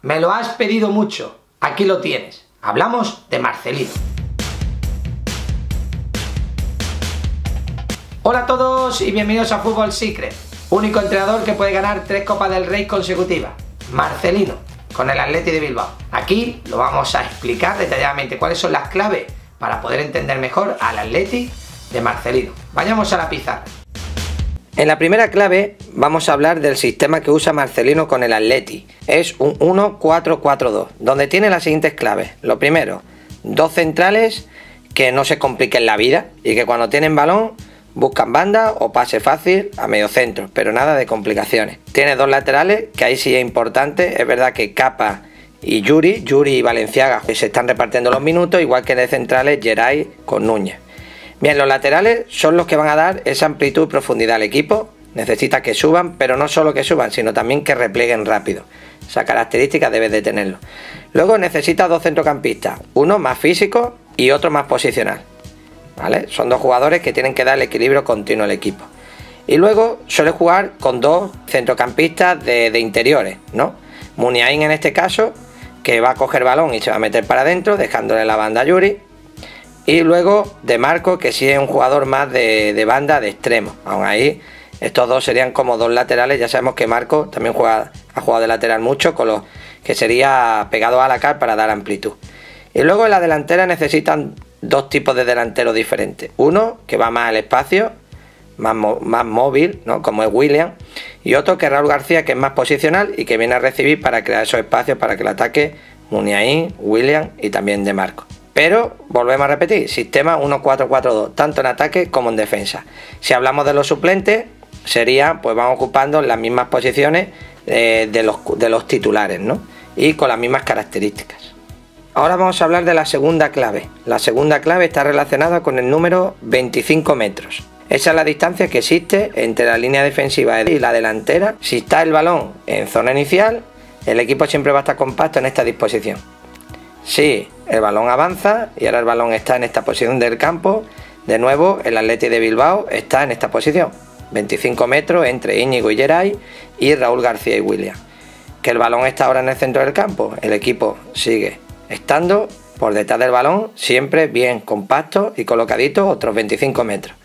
Me lo has pedido mucho. Aquí lo tienes. Hablamos de Marcelino. Hola a todos y bienvenidos a Fútbol Secret. Único entrenador que puede ganar tres Copas del Rey consecutivas. Marcelino, con el Atleti de Bilbao. Aquí lo vamos a explicar detalladamente cuáles son las claves para poder entender mejor al Atleti de Marcelino. Vayamos a la pizarra. En la primera clave vamos a hablar del sistema que usa Marcelino con el Atleti. Es un 1-4-4-2, donde tiene las siguientes claves. Lo primero, dos centrales que no se compliquen la vida y que cuando tienen balón buscan banda o pase fácil a medio centro, pero nada de complicaciones. Tiene dos laterales, que ahí sí es importante. Es verdad que Capa y Yuri, Yuri y Valenciaga, se están repartiendo los minutos, igual que de centrales Geray con Núñez. Bien, los laterales son los que van a dar esa amplitud y profundidad al equipo. Necesita que suban, pero no solo que suban, sino también que replieguen rápido. Esa característica debe de tenerlo. Luego necesita dos centrocampistas, uno más físico y otro más posicional. ¿Vale? Son dos jugadores que tienen que dar el equilibrio continuo al equipo. Y luego suele jugar con dos centrocampistas de, interiores, ¿no? Muniain en este caso, que va a coger balón y se va a meter para adentro, dejándole la banda a Yuri. Y luego de Marco, que sí es un jugador más de, banda de extremo. Aún ahí, estos dos serían como dos laterales. Ya sabemos que Marco también juega, ha jugado de lateral mucho, con los que sería pegado a la car para dar amplitud. Y luego en la delantera necesitan dos tipos de delanteros diferentes. Uno que va más al espacio, más, más móvil, ¿no? como es William. Y otro que es Raúl García, que es más posicional y que viene a recibir para crear esos espacios para que el ataque Muniain, William y también de Marco. Pero volvemos a repetir, sistema 1-4-4-2, tanto en ataque como en defensa. Si hablamos de los suplentes, sería, pues van ocupando las mismas posiciones eh, de, los, de los titulares, ¿no? Y con las mismas características. Ahora vamos a hablar de la segunda clave. La segunda clave está relacionada con el número 25 metros. Esa es la distancia que existe entre la línea defensiva y la delantera. Si está el balón en zona inicial, el equipo siempre va a estar compacto en esta disposición. Sí, el balón avanza y ahora el balón está en esta posición del campo. De nuevo, el Atleti de Bilbao está en esta posición. 25 metros entre Íñigo y Geray y Raúl García y William. Que el balón está ahora en el centro del campo. El equipo sigue estando por detrás del balón, siempre bien compacto y colocadito otros 25 metros.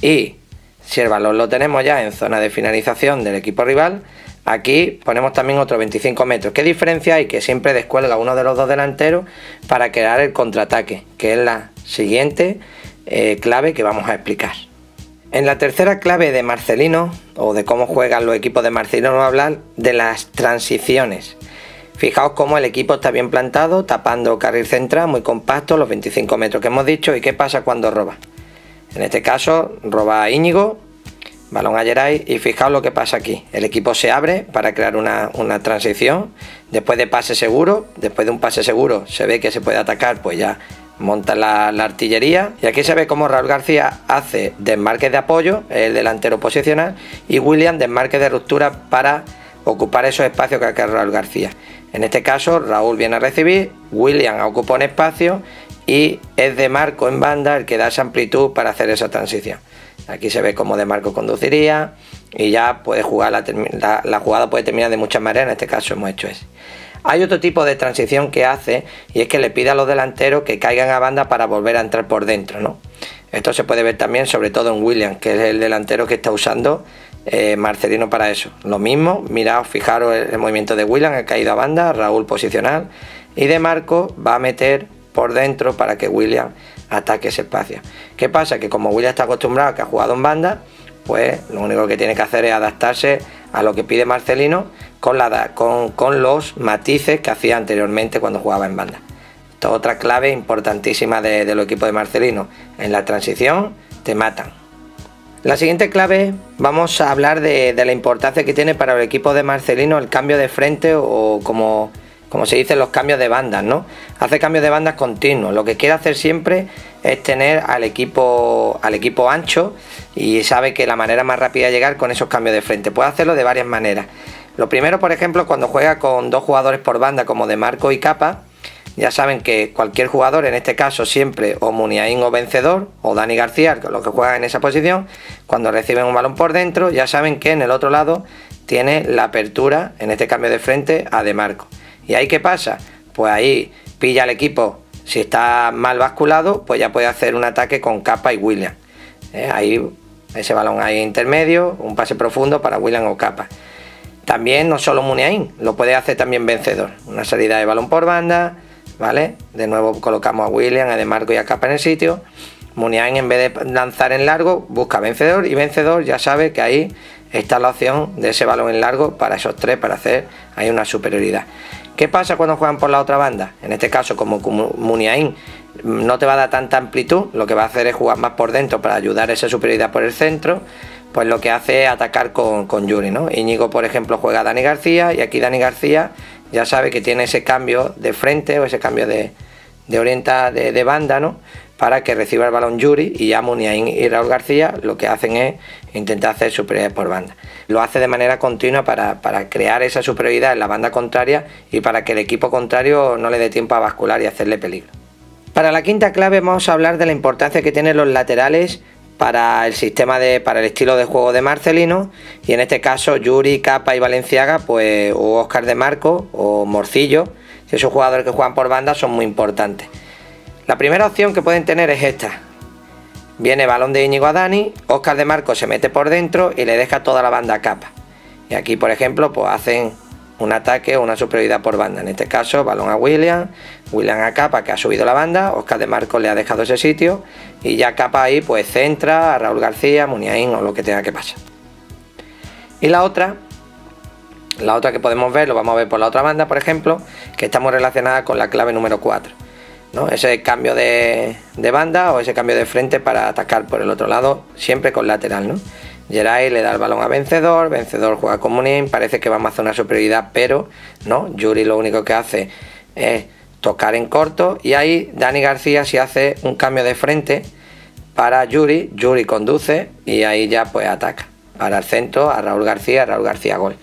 Y si el balón lo tenemos ya en zona de finalización del equipo rival, Aquí ponemos también otros 25 metros. ¿Qué diferencia hay? Que siempre descuelga uno de los dos delanteros para crear el contraataque, que es la siguiente eh, clave que vamos a explicar. En la tercera clave de Marcelino, o de cómo juegan los equipos de Marcelino, vamos a hablar de las transiciones. Fijaos cómo el equipo está bien plantado, tapando carril central, muy compacto, los 25 metros que hemos dicho. ¿Y qué pasa cuando roba? En este caso, roba Íñigo, balón a Geray y fijaos lo que pasa aquí. El equipo se abre para crear una, transición. Después de pase seguro, después de un pase seguro se ve que se puede atacar, pues ya monta la, artillería. Y aquí se ve cómo Raúl García hace desmarque de apoyo, el delantero posicional, y William desmarque de ruptura para ocupar esos espacios que hace Raúl García. En este caso, Raúl viene a recibir, William ocupa un espacio y es de marco en banda el que da esa amplitud para hacer esa transición. Aquí se ve cómo de marco conduciría y ya puede jugar la, jugada puede terminar de muchas maneras, en este caso hemos hecho ese. Hay otro tipo de transición que hace y es que le pide a los delanteros que caigan a banda para volver a entrar por dentro, ¿no? Esto se puede ver también sobre todo en William, que es el delantero que está usando eh, Marcelino para eso. Lo mismo, mirad, fijaros el, el, movimiento de William, ha caído a banda, Raúl posicional y de Marco va a meter por dentro para que William ataque ese espacio. ¿Qué pasa? Que como William está acostumbrado a que ha jugado en banda, pues lo único que tiene que hacer es adaptarse a lo que pide Marcelino con, la, con, con los matices que hacía anteriormente cuando jugaba en banda. Esto es otra clave importantísima de, del equipo de Marcelino. En la transición te matan. La siguiente clave vamos a hablar de, de la importancia que tiene para el equipo de Marcelino el cambio de frente o como como se dice, los cambios de bandas, ¿no? Hace cambios de bandas continuos. Lo que quiere hacer siempre es tener al equipo, al equipo ancho y sabe que la manera más rápida de llegar con esos cambios de frente. Puede hacerlo de varias maneras. Lo primero, por ejemplo, cuando juega con dos jugadores por banda como de Marco y Capa, ya saben que cualquier jugador, en este caso siempre o Muniain o Vencedor o Dani García, los que juegan en esa posición, cuando reciben un balón por dentro, ya saben que en el otro lado tiene la apertura, en este cambio de frente, a De Marco ¿Y ahí qué pasa? Pues ahí pilla el equipo, si está mal basculado, pues ya puede hacer un ataque con Capa y William. ¿eh? Ahí ese balón ahí intermedio, un pase profundo para William o Capa. También no solo Muniain, lo puede hacer también vencedor. Una salida de balón por banda, ¿vale? De nuevo colocamos a William, a De Marco y a Capa en el sitio. Muniain en vez de lanzar en largo, busca vencedor y vencedor ya sabe que ahí está la opción de ese balón en largo para esos tres, para hacer ahí una superioridad. ¿Qué pasa cuando juegan por la otra banda? En este caso, como Muniain no te va a dar tanta amplitud, lo que va a hacer es jugar más por dentro para ayudar a esa superioridad por el centro, pues lo que hace es atacar con, Yuri, ¿no? Íñigo, por ejemplo, juega a Dani García y aquí Dani García ya sabe que tiene ese cambio de frente o ese cambio de, de orienta de, banda, ¿no? Para que reciba el balón Yuri y ya Muniain y Raúl García lo que hacen es intentar hacer superioridad por banda. Lo hace de manera continua para, para, crear esa superioridad en la banda contraria y para que el equipo contrario no le dé tiempo a bascular y hacerle peligro. Para la quinta clave vamos a hablar de la importancia que tienen los laterales para el sistema de para el estilo de juego de Marcelino y en este caso Yuri, Capa y Valenciaga pues o Oscar de Marco o Morcillo si esos jugadores que juegan por banda son muy importantes la primera opción que pueden tener es esta viene balón de Íñigo a Dani Oscar de Marco se mete por dentro y le deja toda la banda a Capa y aquí por ejemplo pues hacen un ataque o una superioridad por banda. En este caso, balón a William, William a Capa que ha subido la banda, Oscar de Marcos le ha dejado ese sitio y ya Capa ahí pues centra a Raúl García, Muniain o lo que tenga que pasar. Y la otra, la otra que podemos ver, lo vamos a ver por la otra banda, por ejemplo, que está muy relacionada con la clave número 4. ¿no? Ese cambio de, de banda o ese cambio de frente para atacar por el otro lado, siempre con lateral, ¿no? Geray le da el balón a Vencedor, Vencedor juega con Munin, parece que vamos a hacer una superioridad, pero no, Yuri lo único que hace es tocar en corto y ahí Dani García si hace un cambio de frente para Yuri, Yuri conduce y ahí ya pues ataca para el centro a Raúl García, Raúl García gol.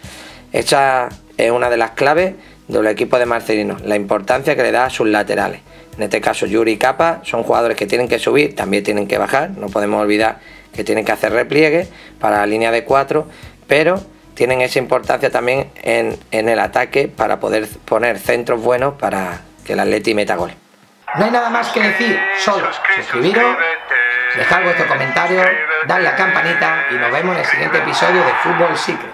Esta es una de las claves del equipo de Marcelino, la importancia que le da a sus laterales. En este caso Yuri y Capa son jugadores que tienen que subir, también tienen que bajar, no podemos olvidar que tienen que hacer repliegue para la línea de 4, pero tienen esa importancia también en, el ataque para poder poner centros buenos para que el Atleti meta gol. No hay nada más que decir, solo suscribiros, dejar vuestro comentario, dar la campanita y nos vemos en el siguiente episodio de Fútbol Secret.